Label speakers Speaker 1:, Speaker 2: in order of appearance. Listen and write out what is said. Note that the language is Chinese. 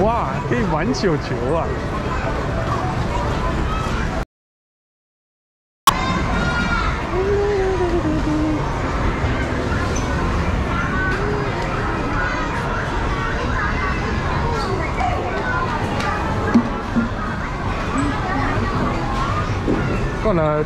Speaker 1: 哇可以玩球球啊。过来